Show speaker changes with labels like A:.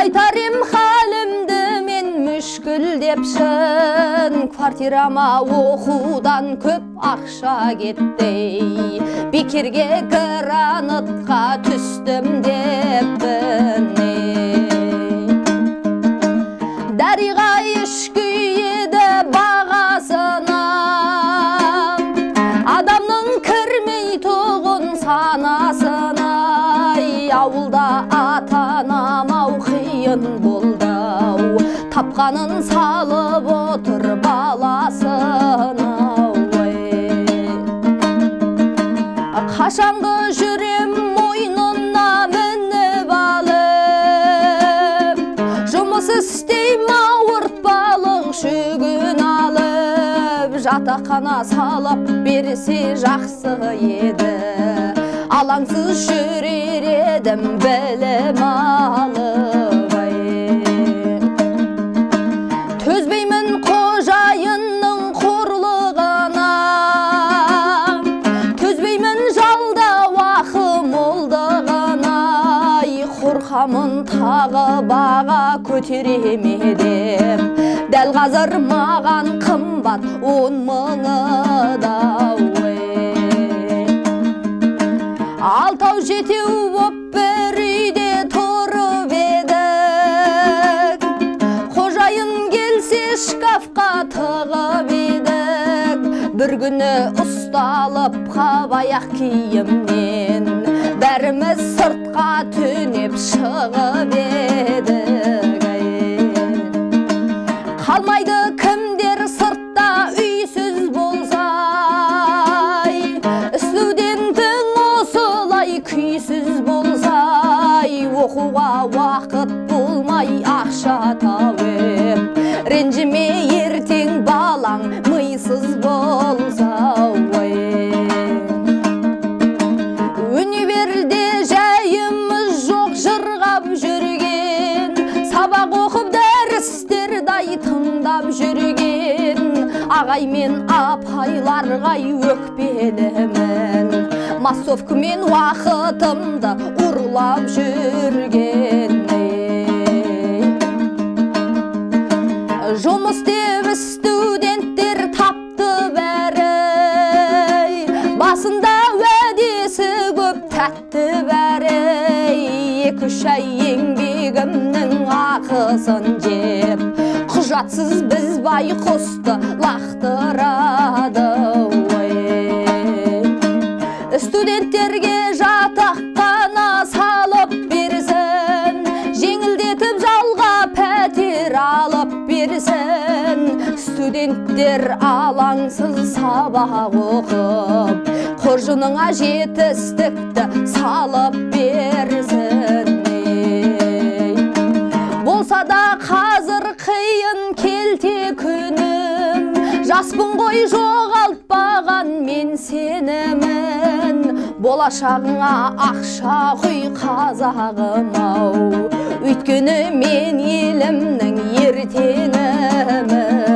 A: айтар ем халімді мен мүшкіл деп шын. Квартирама оқудан көп ақша кетті бекерге гранатқа түстім деппін тапқанын салып отыр баласын қашанғы жүрем мойнына мініп алып жұмыс істейм ауыртпалық жүгін алып жатақхана салып берсе жақсы еді. Алаңсыз жүрер едім білім қорқамын тағы баға көтере ме деп дәл қазір маған қымбат он мыңы да алтау жетеу боп бір үйде тұрып едік қожайын келсе шкафқа тығып едік бір күні ұсталып қап аяқ киімнен бәріміз сыртқа түнеп шығып едік қалмайды кімдер сыртта үйсіз болса студентің осылай күйсіз болса оқуға уақыт болмай ақша тауып ренжіме жырғап жүрген сабақ оқып дәрістерді тыңдап жүрген. Ағай мен апайларға өкпелімін массовкамен уақытымды ұрлап жүрген. Екі үш ай еңбегімнің ақысын жеп құжатсыз біз байқұсты лақтырады студенттерге жатақхана салып берсін жеңілдетіп жалға пәтер алып берсін. Студенттер алаңсыз сабақ оқып қоржыныңа жетістікті салып берсін. Жаспын ғой жоғалтпаған мен сенімін. Болашағыңа ақша құй қазағым ау өйткені мен елімнің ертеңімін